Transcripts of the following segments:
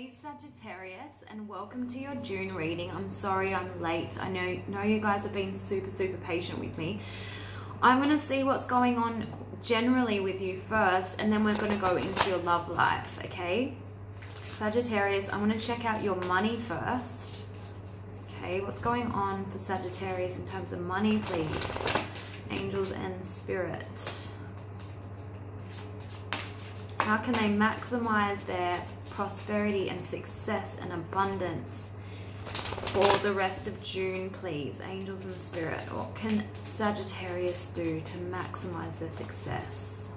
Hey Sagittarius and welcome to your June reading. I'm sorry I'm late. I know know you guys have been super super patient with me. I'm going to see what's going on generally with you first and then we're going to go into your love life, okay? Sagittarius, I'm going to check out your money first. Okay, what's going on for Sagittarius in terms of money, please? Angels and spirit. How can they maximize their prosperity and success and abundance for the rest of June, please? Angels and Spirit. What can Sagittarius do to maximize their success?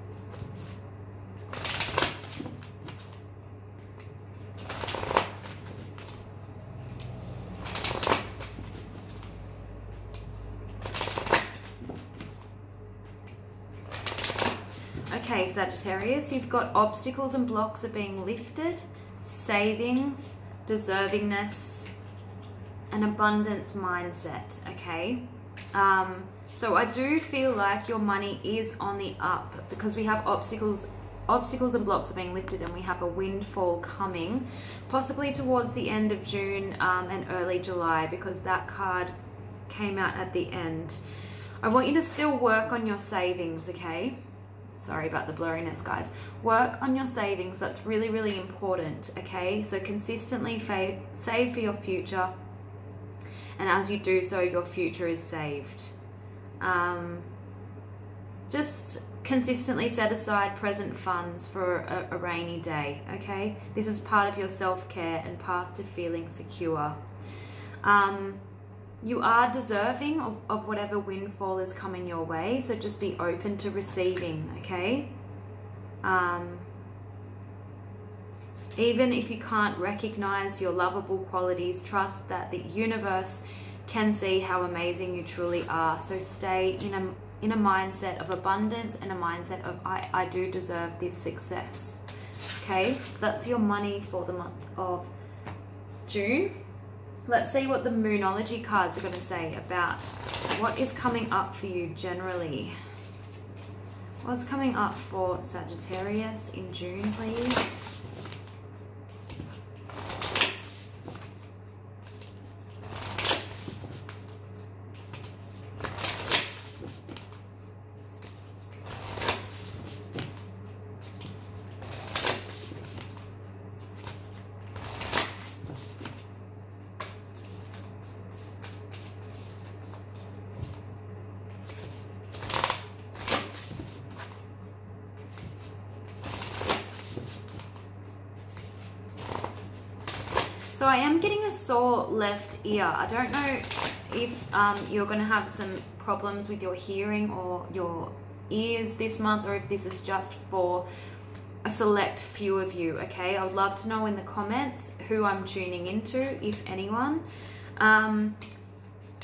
Okay, Sagittarius, you've got obstacles and blocks are being lifted, savings, deservingness, an abundance mindset, okay? Um, so I do feel like your money is on the up because we have obstacles obstacles and blocks are being lifted and we have a windfall coming possibly towards the end of June um, and early July because that card came out at the end. I want you to still work on your savings, okay? Sorry about the blurriness, guys. Work on your savings. That's really, really important, okay? So consistently save for your future. And as you do so, your future is saved. Um, just consistently set aside present funds for a, a rainy day, okay? This is part of your self-care and path to feeling secure. Um, you are deserving of, of whatever windfall is coming your way. So just be open to receiving, okay? Um, even if you can't recognize your lovable qualities, trust that the universe can see how amazing you truly are. So stay in a in a mindset of abundance and a mindset of I, I do deserve this success. Okay, so that's your money for the month of June. Let's see what the Moonology cards are going to say about what is coming up for you generally. What's coming up for Sagittarius in June, please? So I am getting a sore left ear. I don't know if um, you're going to have some problems with your hearing or your ears this month or if this is just for a select few of you, okay? I would love to know in the comments who I'm tuning into, if anyone. Um,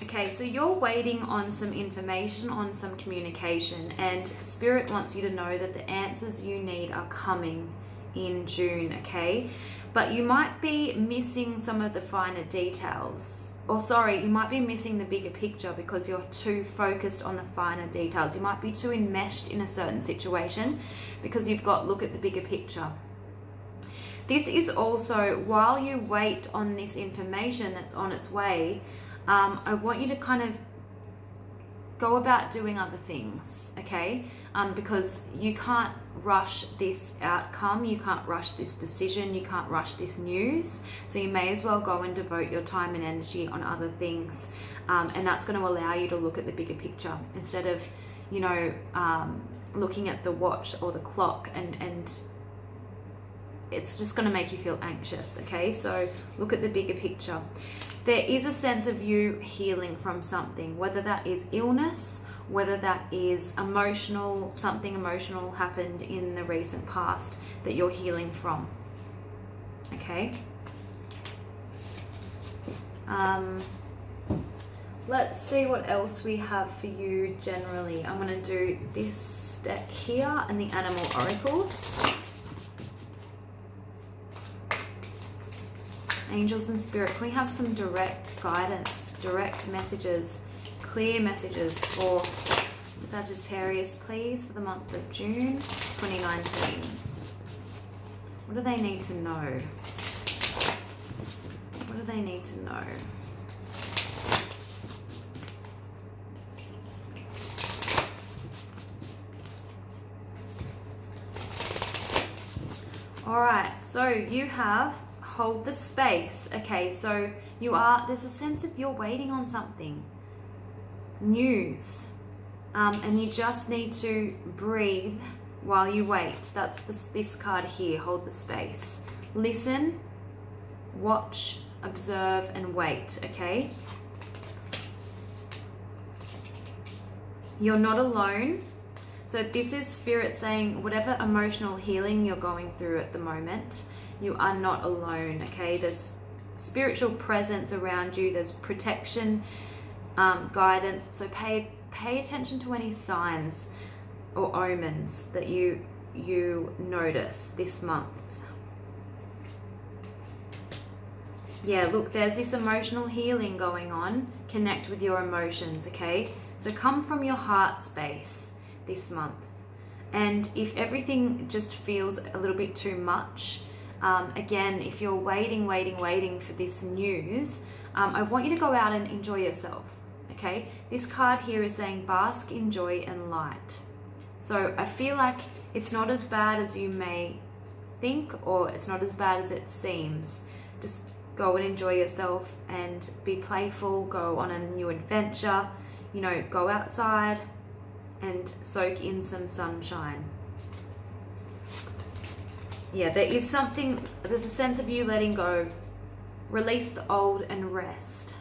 okay, so you're waiting on some information, on some communication, and Spirit wants you to know that the answers you need are coming in June, okay? But you might be missing some of the finer details. Or sorry, you might be missing the bigger picture because you're too focused on the finer details. You might be too enmeshed in a certain situation because you've got look at the bigger picture. This is also, while you wait on this information that's on its way, um, I want you to kind of go about doing other things, okay? Um, because you can't rush this outcome, you can't rush this decision, you can't rush this news. So you may as well go and devote your time and energy on other things. Um, and that's going to allow you to look at the bigger picture instead of, you know, um, looking at the watch or the clock and, and it's just going to make you feel anxious, okay? So look at the bigger picture there is a sense of you healing from something, whether that is illness, whether that is emotional, something emotional happened in the recent past that you're healing from. Okay? Um, let's see what else we have for you generally. I'm going to do this deck here and the animal oracles. Angels and spirit, can we have some direct guidance, direct messages, clear messages for Sagittarius, please, for the month of June 2019? What do they need to know? What do they need to know? All right, so you have hold the space. Okay, so you are, there's a sense of you're waiting on something. News. Um, and you just need to breathe while you wait. That's this, this card here, hold the space. Listen, watch, observe, and wait, okay? You're not alone. So this is spirit saying whatever emotional healing you're going through at the moment, you are not alone, okay? There's spiritual presence around you. There's protection, um, guidance. So pay pay attention to any signs or omens that you you notice this month. Yeah, look, there's this emotional healing going on. Connect with your emotions, okay? So come from your heart space this month. And if everything just feels a little bit too much, um, again, if you're waiting, waiting, waiting for this news, um, I want you to go out and enjoy yourself. Okay, this card here is saying bask in joy and light. So I feel like it's not as bad as you may think, or it's not as bad as it seems. Just go and enjoy yourself and be playful, go on a new adventure, you know, go outside, and soak in some sunshine. Yeah, there is something, there's a sense of you letting go. Release the old and rest.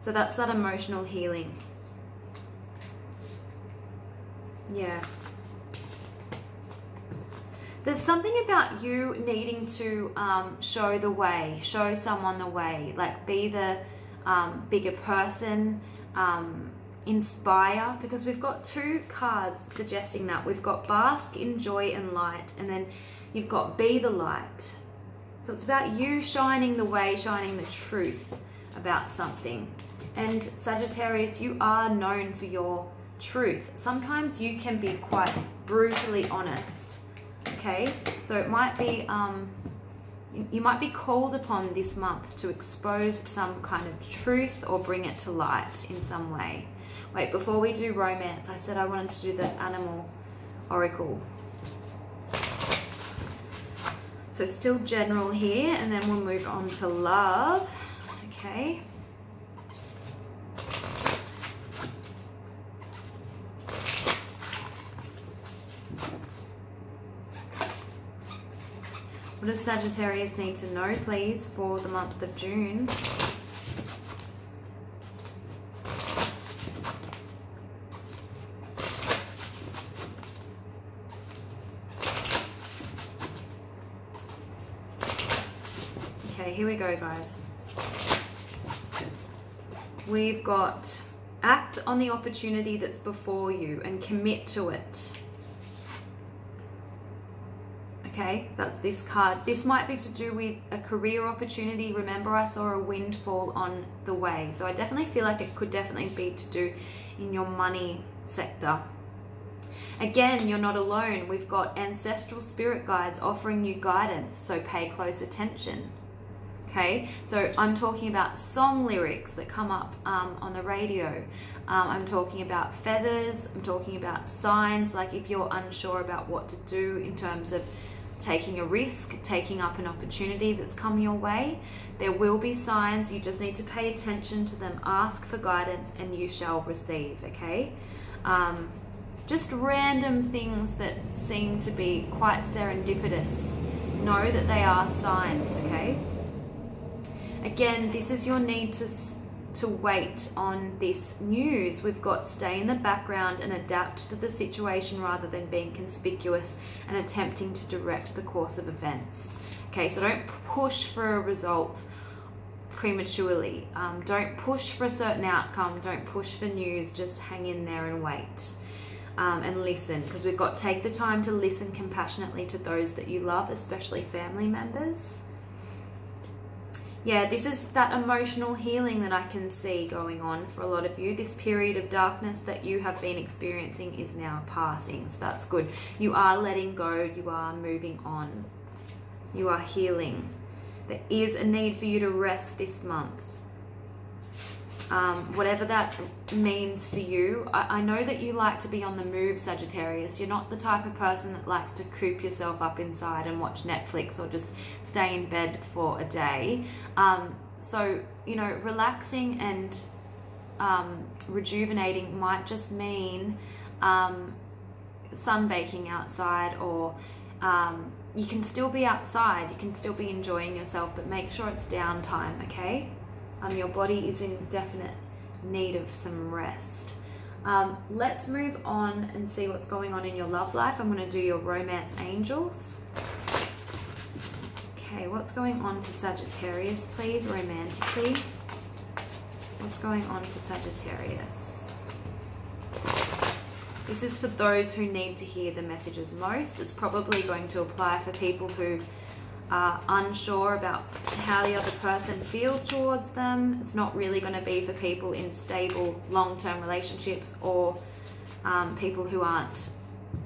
So that's that emotional healing. Yeah. There's something about you needing to um, show the way, show someone the way, like be the um, bigger person, um, inspire because we've got two cards suggesting that we've got bask in joy and light and then you've got be the light. So it's about you shining the way shining the truth about something. And Sagittarius you are known for your truth. Sometimes you can be quite brutally honest okay? So it might be um you might be called upon this month to expose some kind of truth or bring it to light in some way. Wait, before we do romance, I said I wanted to do the animal oracle. So still general here, and then we'll move on to love. Okay. What does Sagittarius need to know, please, for the month of June? Here we go, guys. We've got act on the opportunity that's before you and commit to it. Okay, that's this card. This might be to do with a career opportunity. Remember, I saw a windfall on the way. So I definitely feel like it could definitely be to do in your money sector. Again, you're not alone. We've got ancestral spirit guides offering you guidance, so pay close attention okay? So i'm talking about song lyrics that come up um, on the radio. Um, i'm talking about feathers i'm talking about signs like if you're unsure about what to do in terms of taking a risk taking up an opportunity that's come your way there will be signs. You just need to pay attention to them ask for guidance and you shall receive okay? Um, just random things that seem to be quite serendipitous. Know that they are signs okay Again, this is your need to, to wait on this news. We've got stay in the background and adapt to the situation rather than being conspicuous and attempting to direct the course of events. Okay, so don't push for a result prematurely. Um, don't push for a certain outcome. Don't push for news. Just hang in there and wait. Um, and listen because we've got take the time to listen compassionately to those that you love, especially family members yeah, this is that emotional healing that I can see going on for a lot of you. This period of darkness that you have been experiencing is now passing, so that's good. You are letting go, you are moving on, you are healing. There is a need for you to rest this month. Um, whatever that means for you. I, I, know that you like to be on the move, Sagittarius. You're not the type of person that likes to coop yourself up inside and watch Netflix or just stay in bed for a day. Um, so, you know, relaxing and um, rejuvenating might just mean um, sunbaking outside or um, you can still be outside, you can still be enjoying yourself, but make sure it's downtime, okay? Um, your body is in definite need of some rest. Um, let's move on and see what's going on in your love life. I'm going to do your romance angels. Okay, what's going on for Sagittarius, please, romantically? What's going on for Sagittarius? This is for those who need to hear the messages most. It's probably going to apply for people who are unsure about how the other person feels towards them. It's not really going to be for people in stable long-term relationships or um, people who aren't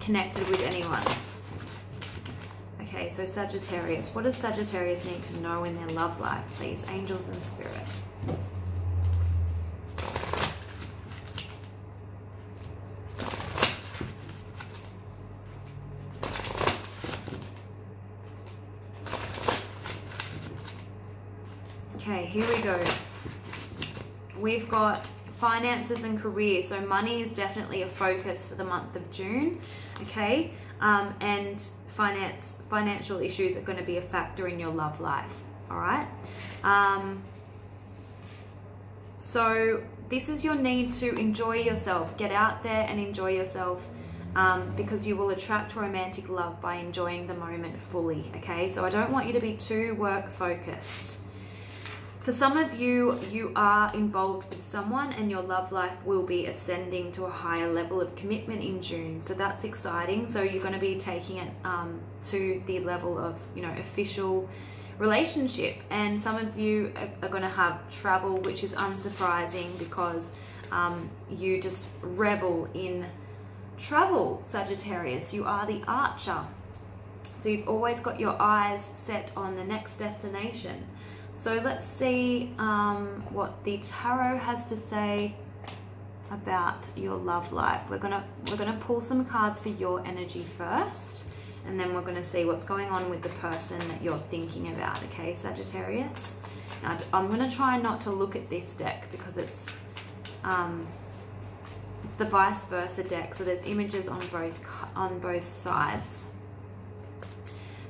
connected with anyone. Okay, so Sagittarius. What does Sagittarius need to know in their love life, please? Angels and spirit. Okay, here we go. We've got finances and career. So money is definitely a focus for the month of June. Okay, um, and finance financial issues are going to be a factor in your love life. All right. Um, so this is your need to enjoy yourself. Get out there and enjoy yourself. Um, because you will attract romantic love by enjoying the moment fully. Okay, so I don't want you to be too work focused. For some of you, you are involved with someone and your love life will be ascending to a higher level of commitment in June. So that's exciting. So you're going to be taking it um, to the level of, you know, official relationship. And some of you are, are going to have travel, which is unsurprising because um, you just revel in travel, Sagittarius. You are the archer. So you've always got your eyes set on the next destination. So let's see um, what the tarot has to say about your love life. We're gonna we're gonna pull some cards for your energy first, and then we're gonna see what's going on with the person that you're thinking about. Okay, Sagittarius. Now I'm gonna try not to look at this deck because it's um, it's the vice versa deck. So there's images on both on both sides.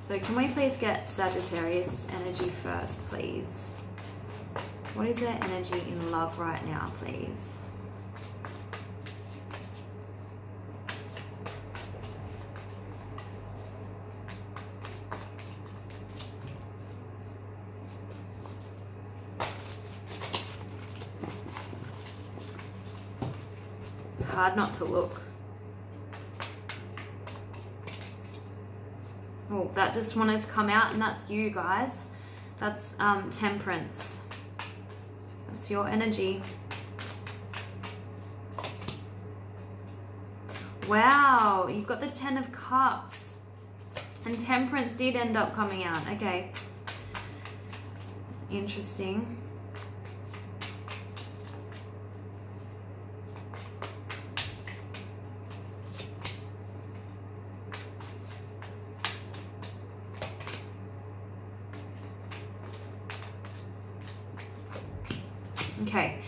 So can we please get Sagittarius' energy first, please? What is their energy in love right now, please? It's hard not to look. Oh, just wanted to come out and that's you guys. That's um, temperance. That's your energy. Wow, you've got the Ten of Cups. And Temperance did end up coming out. Okay. Interesting. Okay,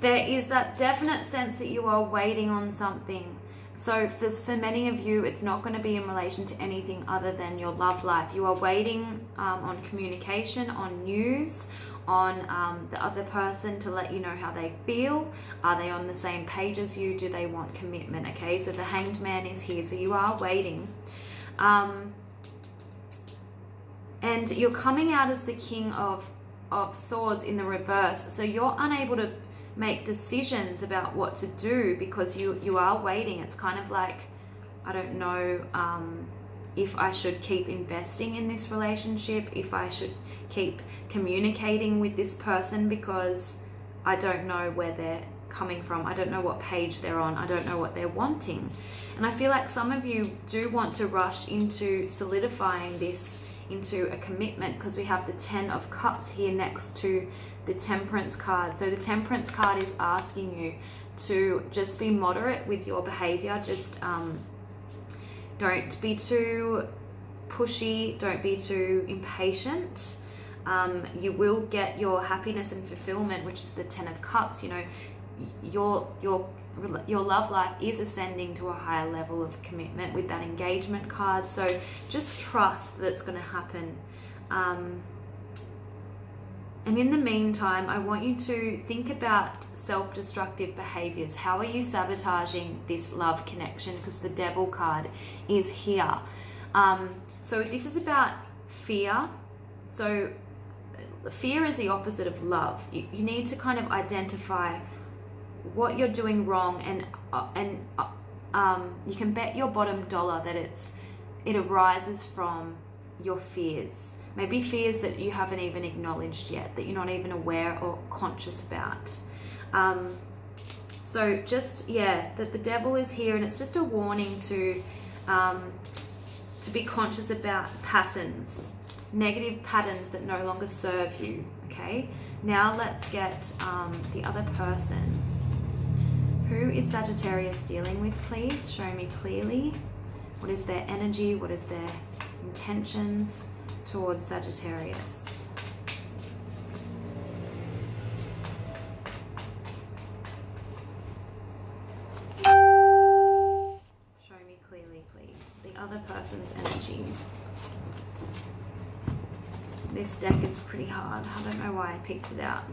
there is definite sense that you are waiting on something. So for, for many of you, it's not going to be in relation to anything other than your love life. You are waiting um, on communication, on news, on um, the other person to let you know how they feel. Are they on the same page as you? Do they want commitment? Okay, so the hanged man is here. So you are waiting. Um, and you're coming out as the king of of swords in the reverse. So you're unable to make decisions about what to do because you, you are waiting. It's kind of like, I don't know um, if I should keep investing in this relationship, if I should keep communicating with this person because I don't know where they're coming from. I don't know what page they're on. I don't know what they're wanting. And I feel like some of you do want to rush into solidifying this into a commitment because we have the 10 of cups here next to the temperance card. So the temperance card is asking you to just be moderate with your behavior. Just um, don't be too pushy, don't be too impatient. Um, you will get your happiness and fulfillment, which is the Ten of Cups. You know, your your your love life is ascending to a higher level of commitment with that engagement card. So just trust that it's going to happen. Um, and in the meantime, I want you to think about self destructive behaviors. How are you sabotaging this love connection? Because the devil card is here. Um, so this is about fear. So fear is the opposite of love. You, you need to kind of identify what you're doing wrong and uh, and uh, um, you can bet your bottom dollar that it's it arises from your fears maybe fears that you haven't even acknowledged yet, that you're not even aware or conscious about. Um, so just yeah, that the devil is here, and it's just a warning to um, to be conscious about patterns, negative patterns that no longer serve you. Okay. Now let's get um, the other person. Who is Sagittarius dealing with, please? Show me clearly. What is their energy? What is their intentions? towards Sagittarius. Show me clearly, please, the other person's energy. This deck is pretty hard. I don't know why I picked it out.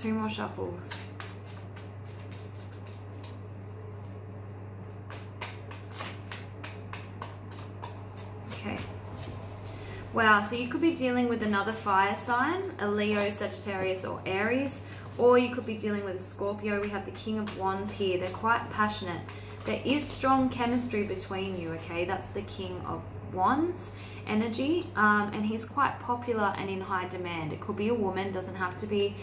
Two more shuffles. Okay. Wow, so you could be dealing with another fire sign, a Leo, Sagittarius, or Aries, or you could be dealing with a Scorpio. We have the King of Wands here. They're quite passionate. There is strong chemistry between you, okay? That's the King of Wands energy, um, and he's quite popular and in high demand. It could be a woman, doesn't have to be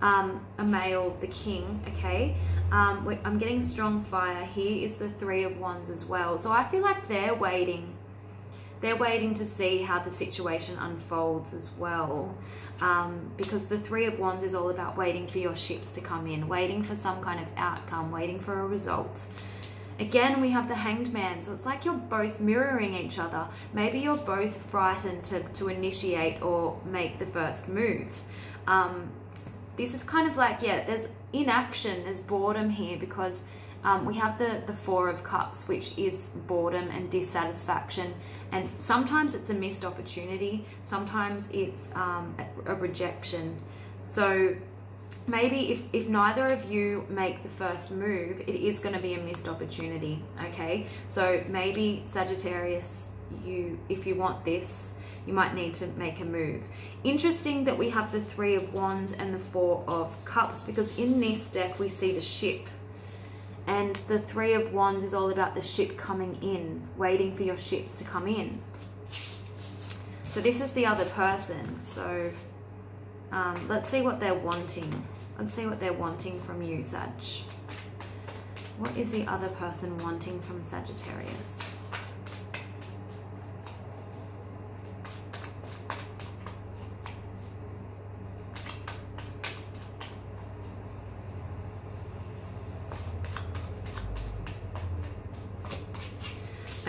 um, a male, the king, okay? Um, I'm getting strong fire. Here is the three of wands as well. So I feel like they're waiting. They're waiting to see how the situation unfolds as well. Um, because the three of wands is all about waiting for your ships to come in, waiting for some kind of outcome, waiting for a result. Again, we have the hanged man. So it's like you're both mirroring each other. Maybe you're both frightened to, to initiate or make the first move. Um, this is kind of like, yeah, there's inaction, there's boredom here because um, we have the, the Four of Cups, which is boredom and dissatisfaction. And sometimes it's a missed opportunity, sometimes it's um, a, a rejection. So maybe if, if neither of you make the first move, it is going to be a missed opportunity, okay? So maybe Sagittarius, you if you want this, you might need to make a move. Interesting that we have the Three of Wands and the Four of Cups because in this deck we see the ship. And the Three of Wands is all about the ship coming in, waiting for your ships to come in. So this is the other person. So um, let's see what they're wanting. Let's see what they're wanting from you, Sag. What is the other person wanting from Sagittarius?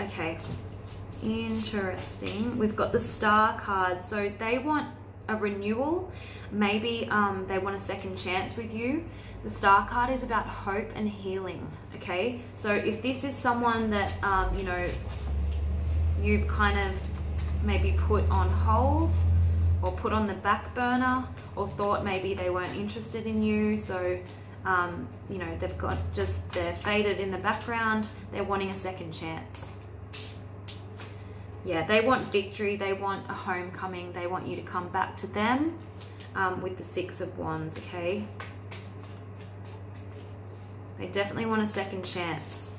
Okay, interesting. We've got the star card. So they want a renewal. Maybe um, they want a second chance with you. The star card is about hope and healing. Okay, so if this is someone that, um, you know, you've kind of maybe put on hold or put on the back burner or thought maybe they weren't interested in you. So, um, you know, they've got just, they're faded in the background. They're wanting a second chance. Yeah, they want victory. They want a homecoming. They want you to come back to them um, with the Six of Wands, okay? They definitely want a second chance.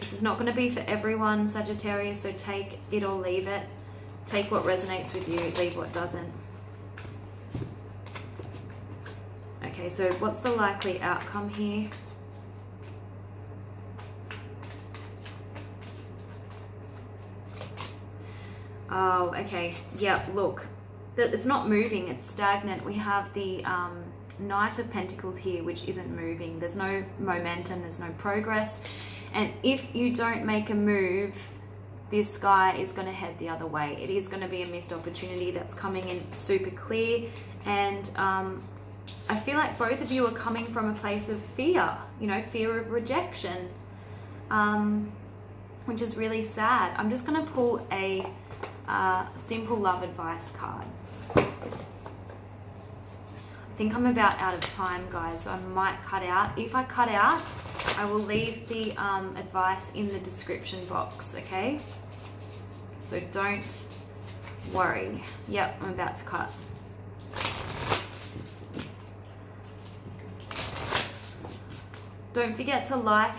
This is not going to be for everyone, Sagittarius, so take it or leave it. Take what resonates with you, leave what doesn't. Okay, so what's the likely outcome here? Oh, okay. Yeah, look. It's not moving, it's stagnant. We have the um, Knight of Pentacles here, which isn't moving. There's no momentum, there's no progress. And if you don't make a move, this guy is going to head the other way. It is going to be a missed opportunity that's coming in super clear. And um, I feel like both of you are coming from a place of fear, you know, fear of rejection, um, which is really sad. I'm just going to pull a uh, simple love advice card. I think I'm about out of time, guys, so I might cut out. If I cut out, I will leave the um, advice in the description box, okay? So don't worry. Yep, I'm about to cut. Don't forget to like